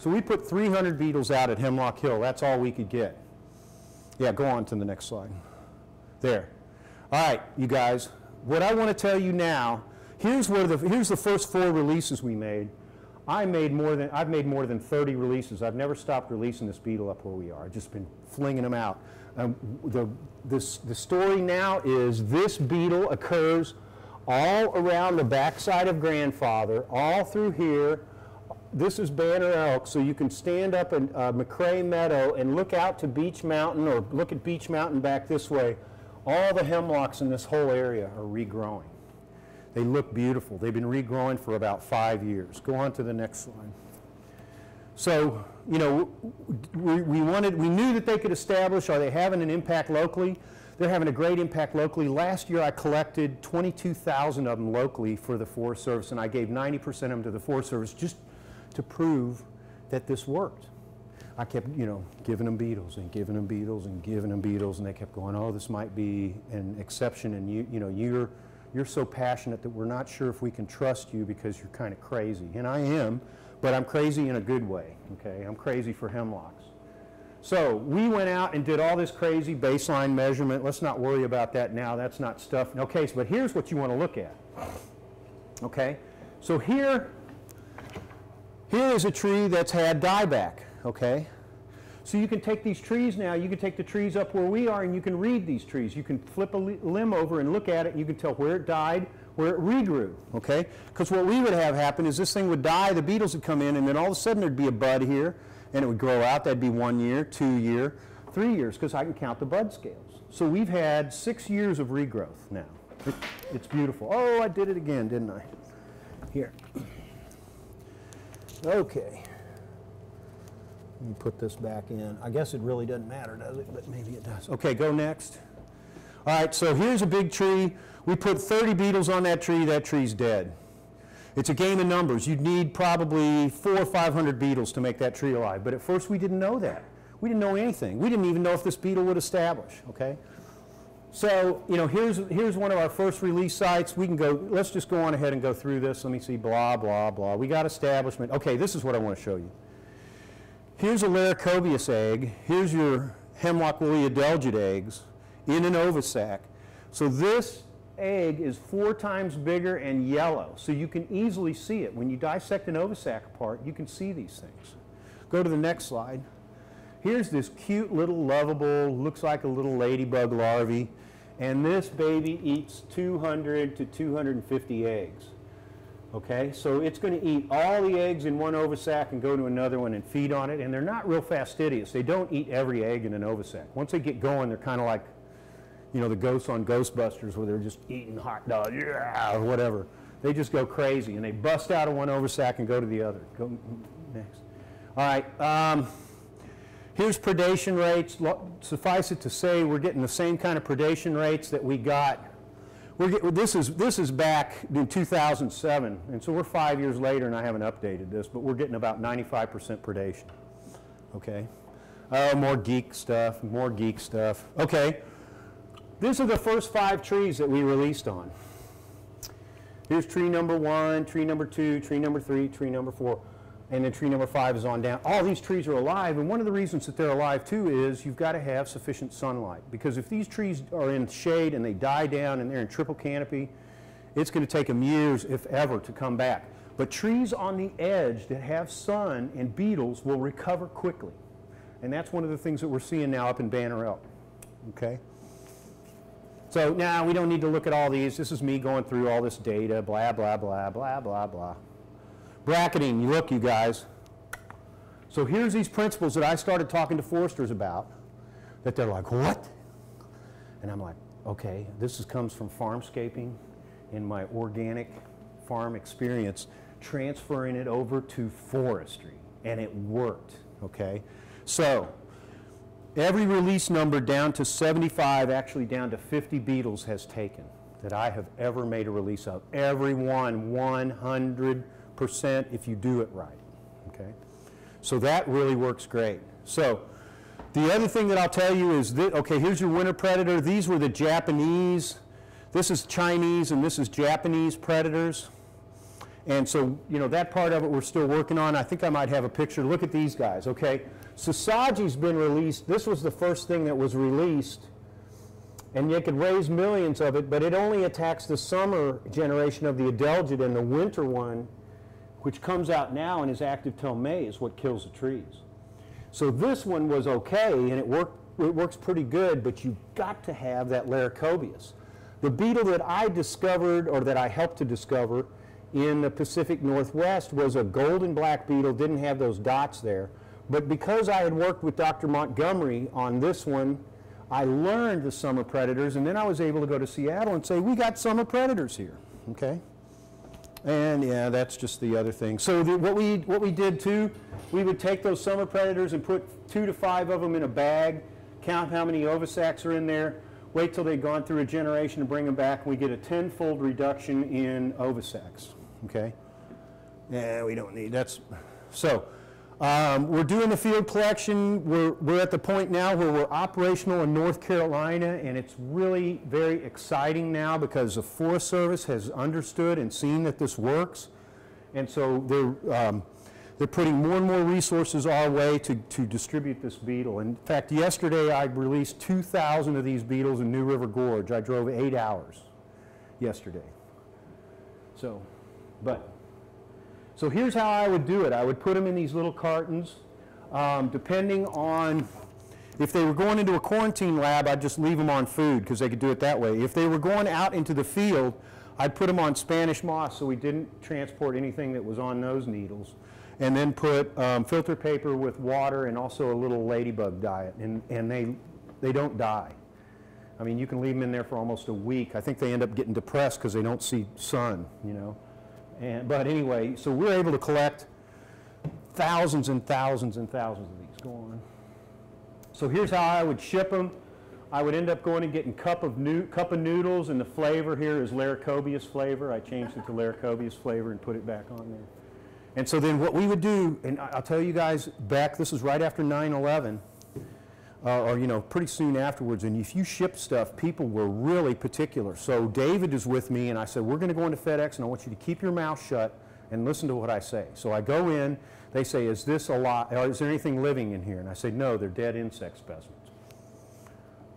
So we put 300 beetles out at Hemlock Hill. That's all we could get. Yeah, go on to the next slide. There. All right, you guys. What I want to tell you now, here's where the here's the first four releases we made. I made more than I've made more than 30 releases. I've never stopped releasing this beetle up where we are. I've just been flinging them out. Um, the this the story now is this beetle occurs all around the backside of grandfather, all through here. This is Banner Elk, so you can stand up in uh, Meadow and look out to Beech Mountain or look at Beech Mountain back this way. All the hemlocks in this whole area are regrowing. They look beautiful. They've been regrowing for about five years. Go on to the next slide. So, you know, we, we wanted, we knew that they could establish, are they having an impact locally? They're having a great impact locally. Last year I collected 22,000 of them locally for the Forest Service, and I gave 90% of them to the Forest Service just to prove that this worked. I kept, you know, giving them beetles and giving them beetles and giving them beetles, and they kept going, oh, this might be an exception, and you, you know, you're, you're so passionate that we're not sure if we can trust you because you're kind of crazy. And I am, but I'm crazy in a good way, okay? I'm crazy for hemlocks. So we went out and did all this crazy baseline measurement. Let's not worry about that now. That's not stuff. Okay, but here's what you want to look at. Okay, so here, here is a tree that's had dieback. Okay, so you can take these trees now, you can take the trees up where we are and you can read these trees. You can flip a limb over and look at it and you can tell where it died, where it regrew, okay? Because what we would have happen is this thing would die, the beetles would come in, and then all of a sudden there'd be a bud here, and it would grow out. That'd be one year, two year, three years, because I can count the bud scales. So we've had six years of regrowth now. It, it's beautiful. Oh, I did it again, didn't I? Here. Okay. Let me put this back in. I guess it really doesn't matter, does it? But maybe it does. Okay, go next. All right, so here's a big tree. We put 30 beetles on that tree. That tree's dead. It's a game of numbers. You'd need probably four or 500 beetles to make that tree alive. But at first we didn't know that. We didn't know anything. We didn't even know if this beetle would establish, okay? So, you know, here's, here's one of our first release sites. We can go, let's just go on ahead and go through this. Let me see, blah, blah, blah. We got establishment. Okay, this is what I want to show you. Here's a Laricobius egg. Here's your Hemlock woolly adelgid eggs in an ovisac. So this egg is four times bigger and yellow, so you can easily see it. When you dissect an ovisac apart, you can see these things. Go to the next slide. Here's this cute little lovable, looks like a little ladybug larvae, and this baby eats 200 to 250 eggs. Okay, so it's going to eat all the eggs in one ovisac and go to another one and feed on it, and they're not real fastidious. They don't eat every egg in an ovisac. Once they get going, they're kind of like you know, the ghosts on Ghostbusters where they're just eating hot dogs, yeah, or whatever. They just go crazy and they bust out of one ovisac and go to the other. Go next. All right. Um, here's predation rates. Suffice it to say, we're getting the same kind of predation rates that we got. We're get, this is this is back in 2007, and so we're five years later, and I haven't updated this, but we're getting about 95% predation. Okay. Oh, more geek stuff, more geek stuff. Okay. These are the first five trees that we released on. Here's tree number one, tree number two, tree number three, tree number four, and then tree number five is on down. All these trees are alive, and one of the reasons that they're alive too is you've got to have sufficient sunlight. Because if these trees are in shade and they die down and they're in triple canopy, it's going to take them years, if ever, to come back. But trees on the edge that have sun and beetles will recover quickly. And that's one of the things that we're seeing now up in Banner Elk. Okay? So now we don't need to look at all these. This is me going through all this data, blah, blah, blah, blah, blah, blah. Bracketing, look, you guys. So here's these principles that I started talking to foresters about that they're like, what? And I'm like, okay, this is, comes from farmscaping in my organic farm experience, transferring it over to forestry. And it worked, okay? So Every release number down to 75, actually down to 50 beetles has taken that I have ever made a release of. Every one, 100% if you do it right. Okay? So that really works great. So the other thing that I'll tell you is that, okay, here's your winter predator. These were the Japanese. This is Chinese and this is Japanese predators. And so, you know, that part of it we're still working on. I think I might have a picture. Look at these guys, okay? Sasage's been released. This was the first thing that was released. And you could raise millions of it, but it only attacks the summer generation of the adelgid and the winter one, which comes out now and is active till May, is what kills the trees. So this one was okay, and it, worked, it works pretty good, but you've got to have that Laricobius. The beetle that I discovered, or that I helped to discover, in the Pacific Northwest was a golden black beetle, didn't have those dots there. But because I had worked with Dr. Montgomery on this one, I learned the summer predators, and then I was able to go to Seattle and say, we got summer predators here, okay? And yeah, that's just the other thing. So the, what, we, what we did too, we would take those summer predators and put two to five of them in a bag, count how many ovisacs are in there, wait till they've gone through a generation and bring them back, and we get a tenfold reduction in ovisacs, okay? Yeah, we don't need, that's, so, um, we're doing the field collection. We're, we're at the point now where we're operational in North Carolina, and it's really very exciting now because the Forest Service has understood and seen that this works. And so they're, um, they're putting more and more resources our way to, to distribute this beetle. In fact, yesterday I released 2,000 of these beetles in New River Gorge. I drove eight hours yesterday. So, but so here's how I would do it. I would put them in these little cartons. Um, depending on, if they were going into a quarantine lab, I'd just leave them on food because they could do it that way. If they were going out into the field, I'd put them on Spanish moss so we didn't transport anything that was on those needles. And then put um, filter paper with water and also a little ladybug diet. And, and they, they don't die. I mean, you can leave them in there for almost a week. I think they end up getting depressed because they don't see sun, you know. And, but anyway, so we're able to collect thousands and thousands and thousands of these. Go on. So here's how I would ship them. I would end up going and getting cup of new, cup of noodles, and the flavor here is Laricobius flavor. I changed it to Laricobius flavor and put it back on there. And so then what we would do, and I'll tell you guys back, this is right after 9/11 uh, or you know, pretty soon afterwards. And if you ship stuff, people were really particular. So David is with me, and I said, we're going to go into FedEx, and I want you to keep your mouth shut and listen to what I say. So I go in. They say, is this a lot? Is there anything living in here? And I say, no, they're dead insect specimens.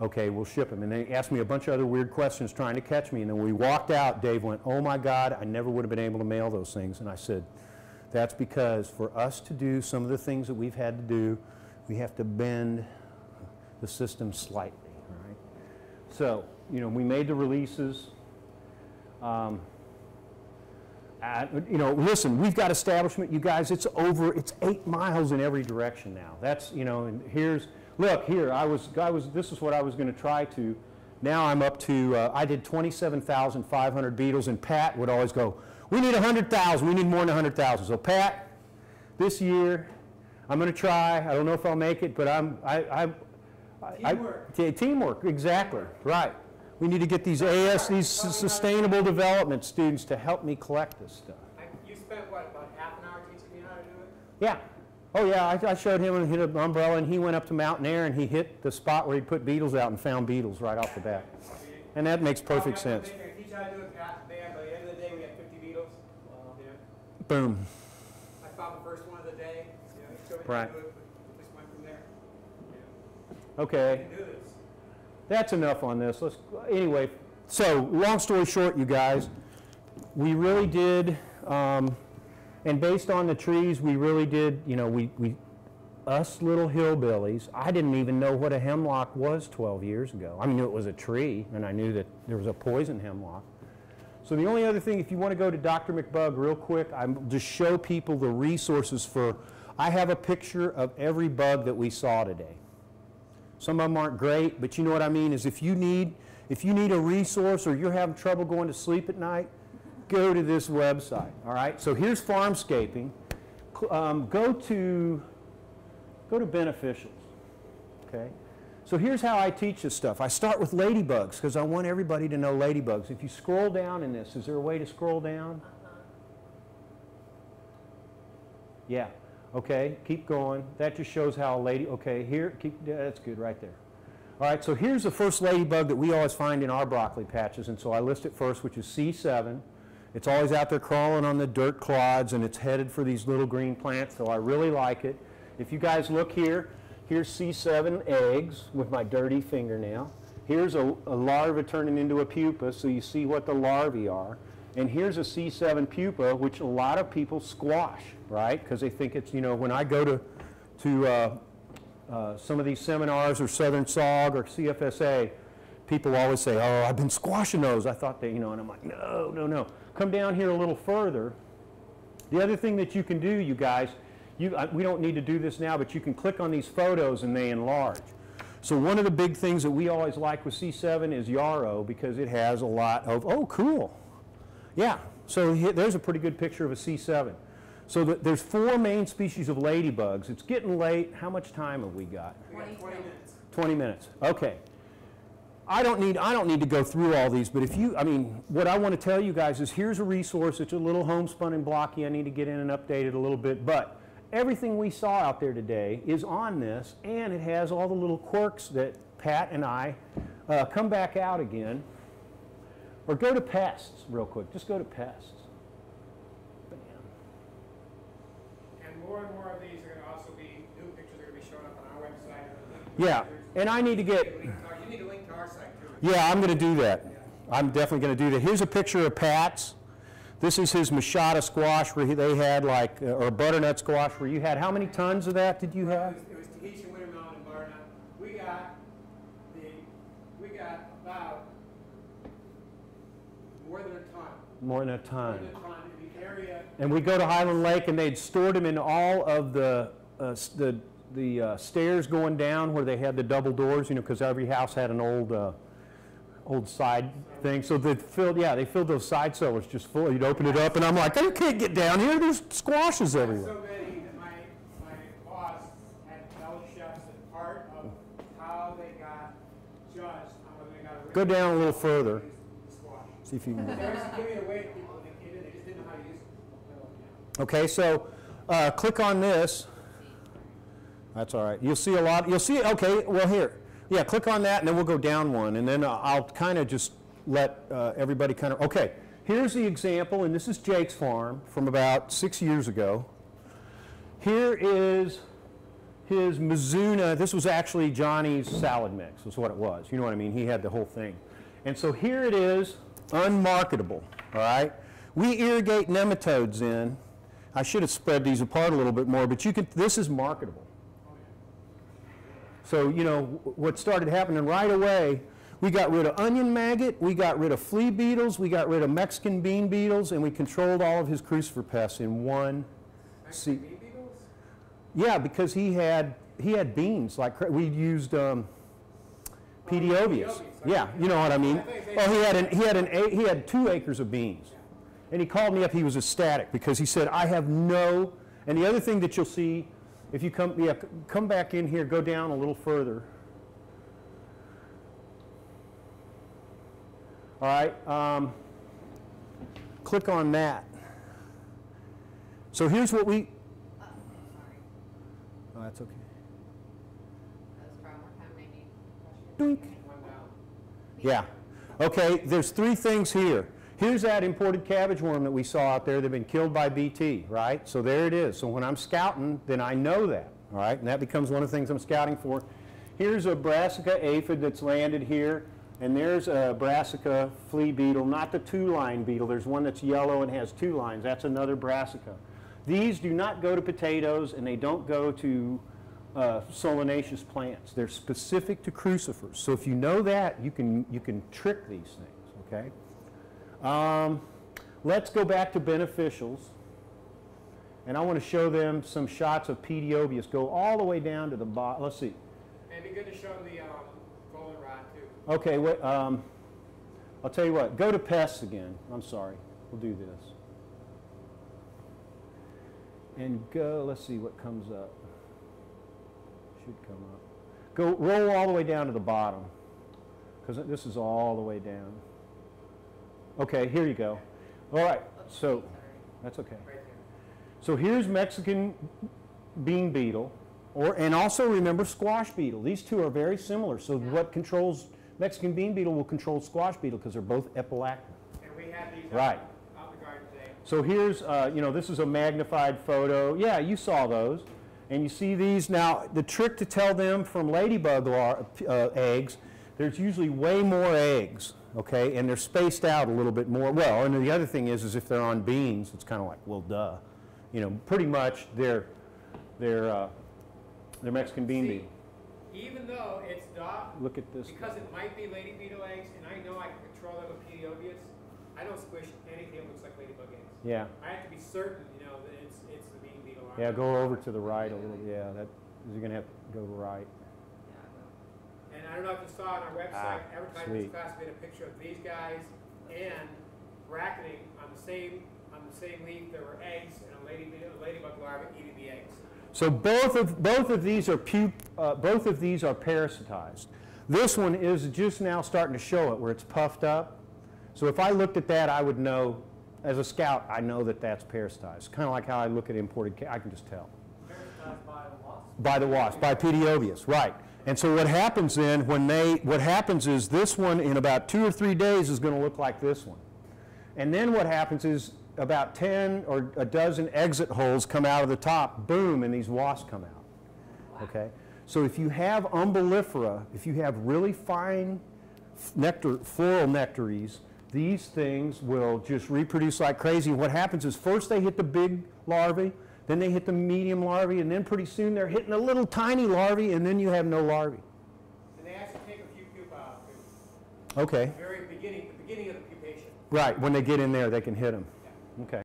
Okay, we'll ship them. And they asked me a bunch of other weird questions trying to catch me. And then we walked out. Dave went, oh my God, I never would have been able to mail those things. And I said, that's because for us to do some of the things that we've had to do, we have to bend the system slightly, right? So, you know, we made the releases. Um, at, you know, listen, we've got establishment, you guys, it's over, it's eight miles in every direction now. That's, you know, and here's, look, here, I was, I was this is what I was going to try to. Now I'm up to, uh, I did 27,500 beetles, and Pat would always go, we need 100,000, we need more than 100,000. So Pat, this year, I'm going to try. I don't know if I'll make it, but I'm, I, I, Teamwork. I, teamwork, exactly, right. We need to get these AS, these sustainable development students to help me collect this stuff. I- You spent, what, about half an hour teaching me how to do it? Yeah. Oh, yeah, I, I showed him and hit an umbrella, and he went up to Mountain Air, and he hit the spot where he put beetles out and found beetles right off the bat. And that makes perfect sense. Teach how to do it, Pat, man, by the end of the day, we had 50 beetles. You know, Boom. I found the first one of the day, you know, he showed me Right. to do it, but we just went from there. You know, Okay. We can do this. That's enough on this. Let's, anyway, so long story short, you guys, we really did, um, and based on the trees, we really did, you know, we, we, us little hillbillies, I didn't even know what a hemlock was 12 years ago. I knew it was a tree, and I knew that there was a poison hemlock. So the only other thing, if you want to go to Dr. McBug real quick, I'm just show people the resources for, I have a picture of every bug that we saw today. Some of them aren't great, but you know what I mean is if you need if you need a resource or you're having trouble going to sleep at night, go to this website. All right. So here's Farmscaping. Um, go to go to beneficials. Okay. So here's how I teach this stuff. I start with ladybugs because I want everybody to know ladybugs. If you scroll down in this, is there a way to scroll down? Yeah. Okay, keep going. That just shows how a lady, okay, here, keep, yeah, that's good right there. All right, so here's the first ladybug that we always find in our broccoli patches, and so I list it first, which is C7. It's always out there crawling on the dirt clods, and it's headed for these little green plants, so I really like it. If you guys look here, here's C7 eggs with my dirty fingernail. Here's a, a larva turning into a pupa, so you see what the larvae are. And here's a C7 pupa, which a lot of people squash, right? Because they think it's, you know, when I go to, to uh, uh, some of these seminars or Southern SAWG or CFSA, people always say, oh, I've been squashing those. I thought they, you know, and I'm like, no, no, no. Come down here a little further. The other thing that you can do, you guys, you, uh, we don't need to do this now, but you can click on these photos and they enlarge. So one of the big things that we always like with C7 is yarrow because it has a lot of, oh, cool. Yeah, so there's a pretty good picture of a C7. So the, there's four main species of ladybugs. It's getting late. How much time have we got? We got 20 minutes. 20 minutes. Okay. I don't need I don't need to go through all these, but if you I mean, what I want to tell you guys is here's a resource. It's a little homespun and blocky. I need to get in and update it a little bit, but everything we saw out there today is on this, and it has all the little quirks that Pat and I uh, come back out again. Or go to pests real quick. Just go to pests. Bam. And more and more of these are going to also be, new pictures are going to be showing up on our website. Yeah, and I need to get You need to link to our site too. Yeah, I'm going to do that. I'm definitely going to do that. Here's a picture of Pat's. This is his machata squash where he, they had like, uh, or butternut squash where you had, how many tons of that did you It have? was, it was Tahitian wintermelon and butternut. We got the, we got about more than a ton. More than a More ton. than a ton in the area. And we go to Highland Lake and they'd stored them in all of the, uh, the, the uh, stairs going down where they had the double doors, you know, because every house had an old, uh, old side thing. So they filled, yeah, they filled those side cellars just full. You'd open it up and I'm like, I can't get down here. There's squashes everywhere. So many that my, my boss had to chefs that part of how they got judged on they got. Go down a little further. Is the Squash. See if you can. They were just giving it away to people when they came in, they just didn't know how to use it. Okay, so uh, click on this. That's all right. You'll see a lot. You'll see. Okay, well here, yeah. Click on that, and then we'll go down one, and then uh, I'll kind of just let uh, everybody kind of. Okay, here's the example, and this is Jake's farm from about six years ago. Here is his Mizuna. This was actually Johnny's salad mix. Is what it was. You know what I mean? He had the whole thing, and so here it is, unmarketable. All right. We irrigate nematodes in. I should have spread these apart a little bit more, but you can. This is marketable. So, you know, what started happening right away, we got rid of onion maggot, we got rid of flea beetles, we got rid of Mexican bean beetles, and we controlled all of his crucifer pests in one. See, Bee beetles? yeah, because he had he had beans like we used um, pediobius, Yeah, you know what I mean. Well, he had an, he had an he had two acres of beans, and he called me up. He was ecstatic because he said, "I have no." And the other thing that you'll see, if you come yeah come back in here, go down a little further. All right, um, click on that. So here's what we. Oh. Oh, that's okay. Let's try one more time, maybe. Doink. Yeah. Okay, there's three things here. Here's that imported cabbage worm that we saw out there. They've been killed by BT, right? So there it is. So when I'm scouting, then I know that, all right? And that becomes one of the things I'm scouting for. Here's a brassica aphid that's landed here, and there's a brassica flea beetle, not the two-line beetle. There's one that's yellow and has two lines. That's another brassica. These do not go to potatoes, and they don't go to uh, solanaceous plants. They're specific to crucifers. So if you know that, you can, you can trick these things, okay? Um, let's go back to beneficials. And I want to show them some shots of pediobius. Go all the way down to the bottom. Let's see. It'd be good to show them the, um, goldenrod too. Okay, what, um, I'll tell you what. Go to pests again. I'm sorry. We'll do this. And go, let's see what comes up. Should come up. Go, roll all the way down to the bottom. Because this is all the way down. Okay, here you go. All right, so, that's okay. So here's Mexican bean beetle, or, and also remember squash beetle. These two are very similar. So Yeah. what controls, Mexican bean beetle will control squash beetle because they're both Epilachna. And we had these Right. out, out in the So here's, uh, you know, this is a magnified photo. Yeah, you saw those. And you see these. Now, the trick to tell them from ladybug uh, eggs, there's usually way more eggs, okay? And they're spaced out a little bit more. Well, and the other thing is, is if they're on beans, it's kind of like, well, duh. You know, pretty much they're, they're, uh, they're Mexican bean bean. Even though it's not, Look at this. because it might be lady beetle eggs, and I know I can control them with pediobius, I don't squish anything that looks like ladybug eggs. Yeah. I have to be certain, you know, that it's, it's the bean beetle. larvae. Yeah, go over to the right a little. Yeah, that, you're going to have to go right. Yeah, I will. And I don't know if you saw on our website, Ah, advertising this sweet. class, we had a picture of these guys and bracketing on the same, on the same leaf, there were eggs and a lady, a ladybug larva eating the eggs. So both of, both of these are pu, uh, both of these are parasitized. This one is just now starting to show it where it's puffed up. So if I looked at that, I would know, as a scout, I know that that's parasitized. Kind of like how I look at imported, I can just tell. Parasitized By wasps. By the wasp, by pediobius, right. And so what happens then, when they, what happens is this one in about two or three days is going to look like this one. And then what happens is about 10 or a dozen exit holes come out of the top, boom, and these wasps come out. Okay? So if you have umbellifera, if you have really fine nectar, floral nectaries, these things will just reproduce like crazy. What happens is first they hit the big larvae, then they hit the medium larvae, and then pretty soon they're hitting the little tiny larvae, and then you have no larvae. And they actually take a few pupa out, too. Okay. very beginning, the beginning of the pupation. Right, when they get in there, they can hit them. Okay.